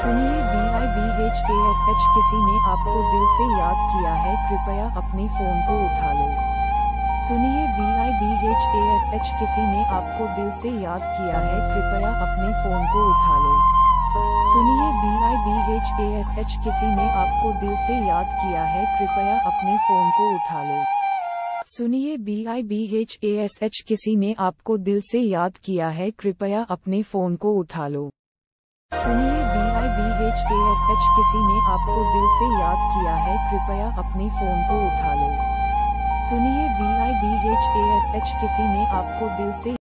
सुनिए B I B H A S H किसी ने आपको दिल से याद किया है, कृपया अपने फ़ोन को उठा लो। सुनिए B I B H A S H किसी ने आपको दिल से याद किया है, कृपया अपने फ़ोन को उठा लो। सुनिए B I B H A S H किसी ने आपको दिल से याद किया है, कृपया अपने फ़ोन को उठा लो। सुनिए B I B H A S H किसी ने आपको दिल से याद किया है, कृपया अपने फ़ोन को उठा लो। सुनिए B B H A S H किसी ने आपको दिल से याद किया है, कृपया अपने फ़ोन को उठा लो। सुनिए B I B H A S H किसी ने आपको दिल से